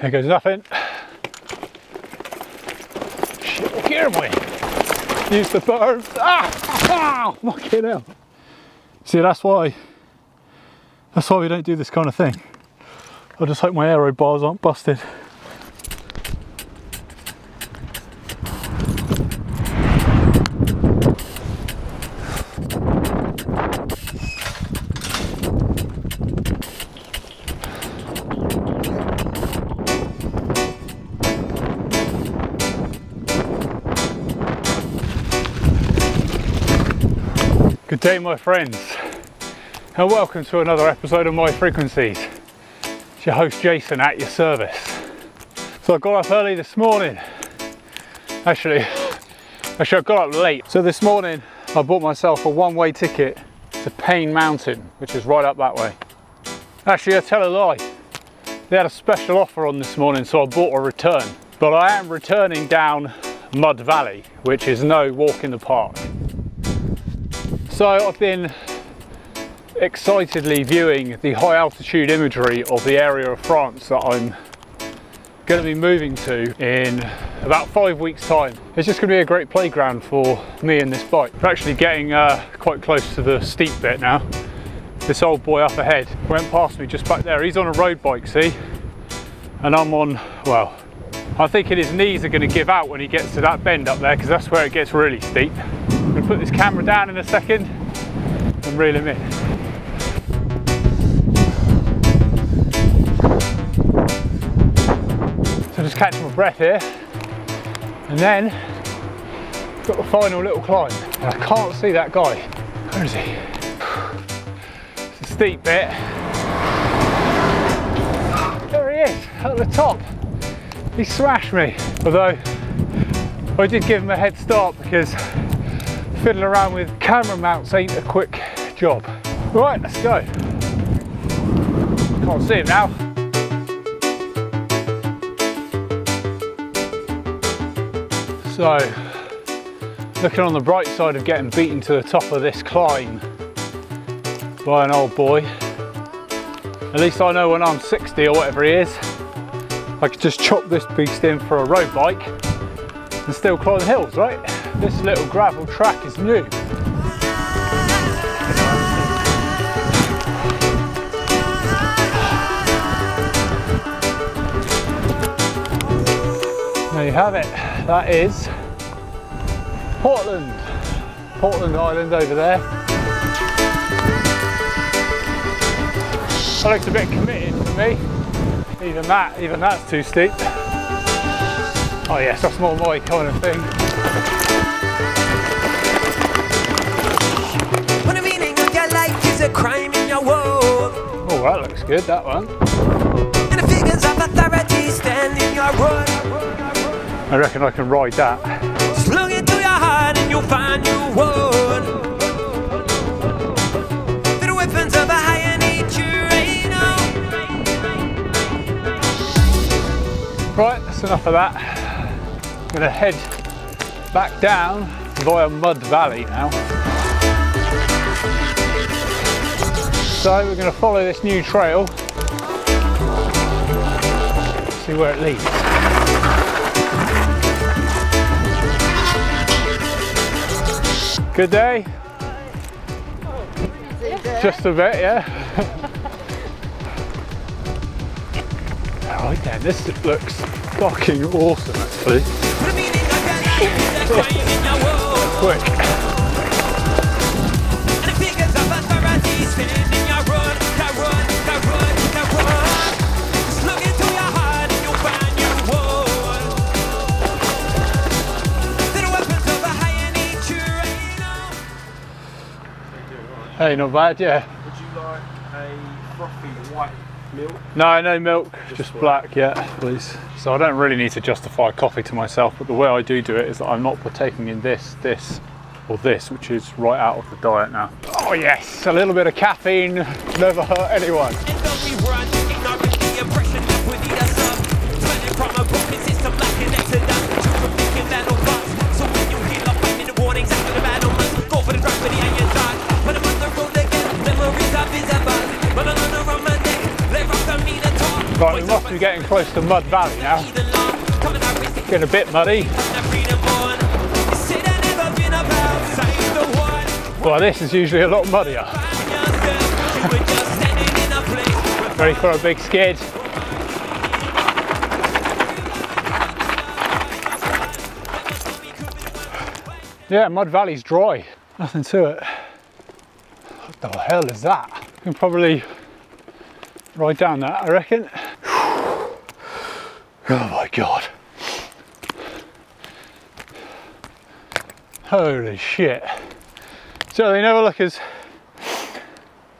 Here goes nothing. Shit, am I in? Use the berm. Ah! Ah! Fucking hell. See, that's why, that's why we don't do this kind of thing. I just hope my aero bars aren't busted. Good day, my friends, and welcome to another episode of My Frequencies. It's your host Jason at your service. So I got up early this morning. Actually, actually I got up late. So this morning I bought myself a one-way ticket to Payne Mountain, which is right up that way. Actually, I tell a lie. They had a special offer on this morning, so I bought a return. But I am returning down Mud Valley, which is no walk in the park. So I've been excitedly viewing the high altitude imagery of the area of France that I'm going to be moving to in about five weeks time. It's just going to be a great playground for me and this bike. We're actually getting uh, quite close to the steep bit now. This old boy up ahead went past me just back there. He's on a road bike, see? And I'm on, well, I'm thinking his knees are going to give out when he gets to that bend up there because that's where it gets really steep. Going to put this camera down in a second and reel him in. So just catching my breath here and then got the final little climb and I can't see that guy. Where is he? It's a steep bit. There he is at the top. He smashed me. Although I did give him a head start because fiddling around with camera mounts ain't a quick job. Right, let's go. Can't see him now. So, looking on the bright side of getting beaten to the top of this climb by an old boy, at least I know when I'm 60 or whatever he is, I could just chop this beast in for a road bike and still climb the hills, right? This little gravel track is new. There you have it. That is Portland. Portland Island over there. That looks a bit committed for me. Even that, even that's too steep. Oh yes, that's more my kind of thing. That looks good, that one. and the figures of authority stand in your road. I reckon I can ride that. Just look into your heart and you'll find you would. The weapons of a higher nature ain't. Right, that's enough of that. I'm gonna head back down via Mud Valley now. So we're gonna follow this new trail, see where it leads. Good day? Just a bit, yeah. Right then, this looks fucking awesome actually. The Hey, not bad, yeah. Would you like a frothy white milk? No, no milk, just black, yeah, please. So I don't really need to justify coffee to myself, but the way I do do it is that I'm not partaking in this, this, or this, which is right out of the diet now. Oh yes, a little bit of caffeine never hurt anyone. Close to Mud Valley now. Getting a bit muddy. Well, this is usually a lot muddier. Ready for a big skid. Yeah, Mud Valley's dry. Nothing to it. What the hell is that? You can probably ride down that, I reckon. Oh my god. Holy shit. So they never look as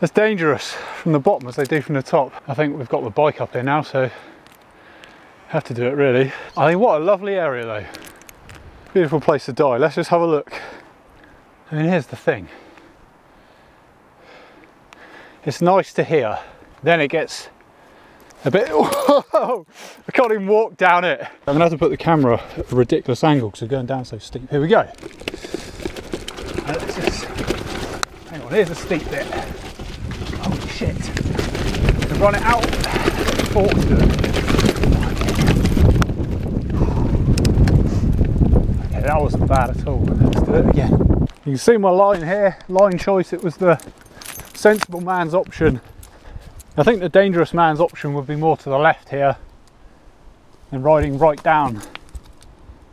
as dangerous from the bottom as they do from the top. I think we've got the bike up here now, so have to do it really. I mean, what a lovely area though. Beautiful place to die. Let's just have a look. I mean, here's the thing. It's nice to hear. Then it gets a bit, whoa, I can't even walk down it. I'm gonna have to put the camera at a ridiculous angle because we're going down so steep. Here we go. Uh, hang on, here's a steep bit. Holy shit. To run it out, forks to it. Okay, that wasn't bad at all. Let's do it again. You can see my line here, line choice, it was the sensible man's option I think the dangerous man's option would be more to the left here than riding right down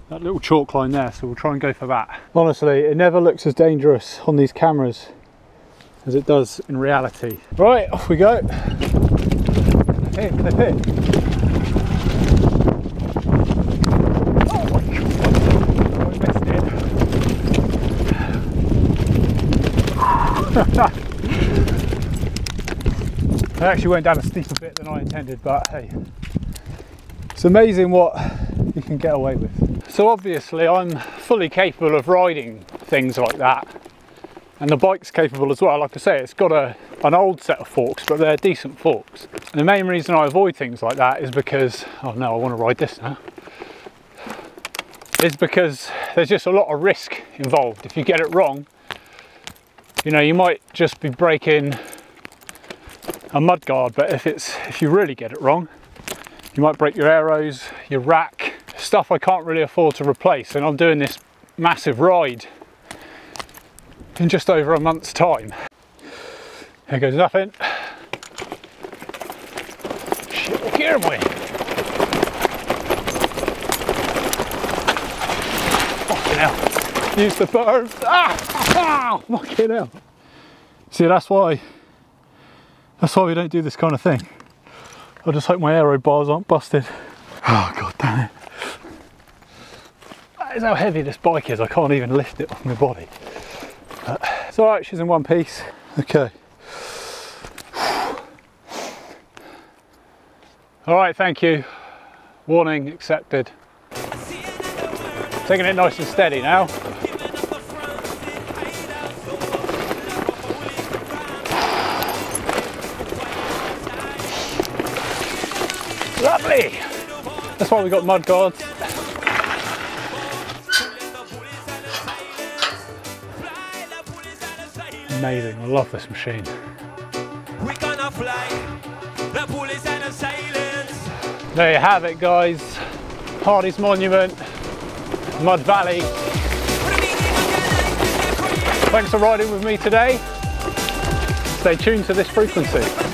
that little chalk line there so we'll try and go for that. Honestly it never looks as dangerous on these cameras as it does in reality. Right off we go. Oh, My God, I actually went down a steeper bit than I intended, but hey, it's amazing what you can get away with. So obviously I'm fully capable of riding things like that. And the bike's capable as well. Like I say, it's got a, an old set of forks, but they're decent forks. And the main reason I avoid things like that is because, oh no, I want to ride this now. Is because there's just a lot of risk involved. If you get it wrong, you know, you might just be breaking a mud guard, but if it's if you really get it wrong, you might break your aeros, your rack, stuff I can't really afford to replace. And I'm doing this massive ride in just over a month's time. Here goes nothing. Shit, what gear am I in? Fucking hell. Use the berms. Ah! Fucking hell. See, that's why that's why we don't do this kind of thing. I just hope my aero bars aren't busted. Oh god damn it. That is how heavy this bike is, I can't even lift it off my body. But it's alright, she's in one piece. Okay. Alright, thank you. Warning accepted. Taking it nice and steady now. That's why we got mud guards. Amazing, I love this machine. There you have it guys. Hardy's Monument, Mud Valley. Thanks for riding with me today. Stay tuned to this frequency.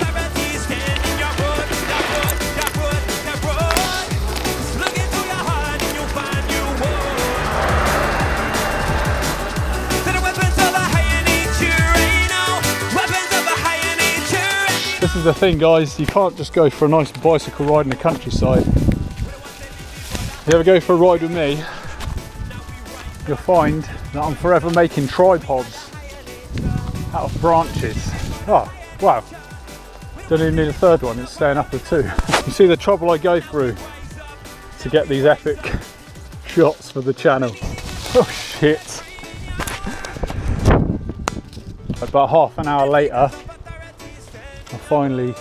The thing guys, you can't just go for a nice bicycle ride in the countryside. If you ever go for a ride with me, you'll find that I'm forever making tripods out of branches. Oh, wow. Don't even need a third one, it's staying up with two. you see the trouble I go through to get these epic shots for the channel. Oh shit. About half an hour later, I finally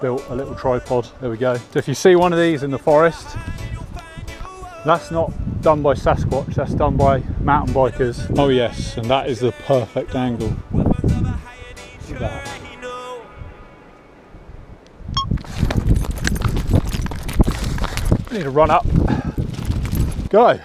built a little tripod. There we go. So if you see one of these in the forest, that's not done by Sasquatch, that's done by mountain bikers. Oh yes, and that is the perfect angle. Look at that. need to run up. Go.